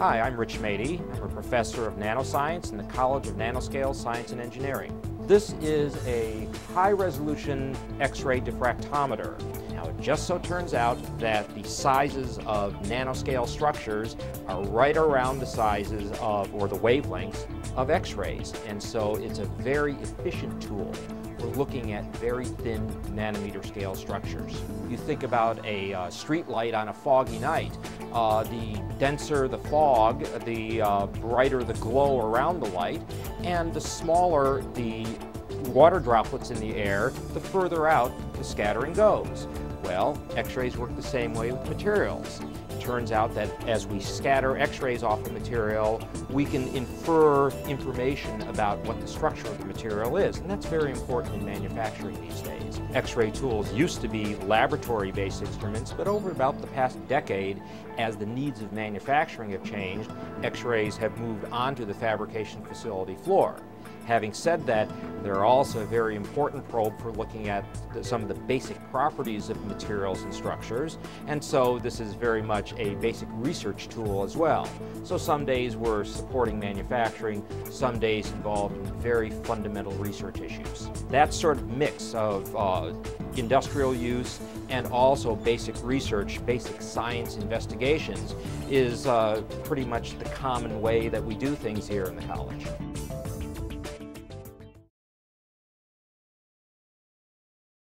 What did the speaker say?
Hi, I'm Rich Matyi. I'm a professor of nanoscience in the College of Nanoscale Science and Engineering. This is a high-resolution X-ray diffractometer. Now, it just so turns out that the sizes of nanoscale structures are right around the sizes of, or the wavelengths of X-rays, and so it's a very efficient tool we're looking at very thin nanometer scale structures. You think about a uh, street light on a foggy night. Uh, the denser the fog, the uh, brighter the glow around the light, and the smaller the water droplets in the air, the further out the scattering goes. Well, X-rays work the same way with materials turns out that as we scatter x-rays off the material, we can infer information about what the structure of the material is. And that's very important in manufacturing these days. X-ray tools used to be laboratory-based instruments, but over about the past decade, as the needs of manufacturing have changed, X-rays have moved onto the fabrication facility floor. Having said that, they're also a very important probe for looking at the, some of the basic properties of materials and structures, and so this is very much a basic research tool as well. So some days we're supporting manufacturing, some days involved in very fundamental research issues. That sort of mix of uh, industrial use and also basic research, basic science investigations is uh, pretty much the common way that we do things here in the college.